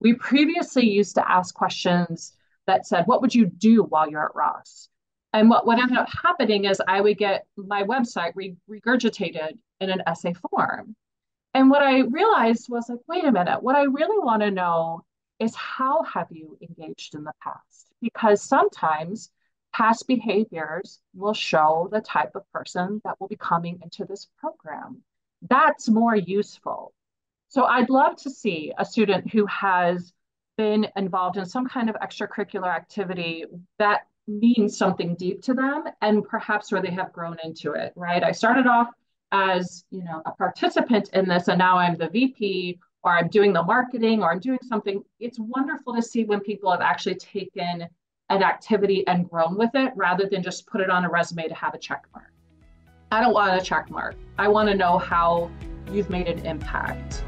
We previously used to ask questions that said, What would you do while you're at Ross? And what, what ended up happening is I would get my website re- regurgitated in an essay form. And what I realized was like, wait a minute, what I really want to know is how have you engaged in the past? Because sometimes past behaviors will show the type of person that will be coming into this program. That's more useful. So I'd love to see a student who has been involved in some kind of extracurricular activity that means something deep to them and perhaps where they have grown into it, right? I started off as, you know, a participant in this and now I'm the VP or I'm doing the marketing or I'm doing something. It's wonderful to see when people have actually taken an activity and grown with it rather than just put it on a resume to have a check mark. I don't want a check mark. I want to know how you've made an impact.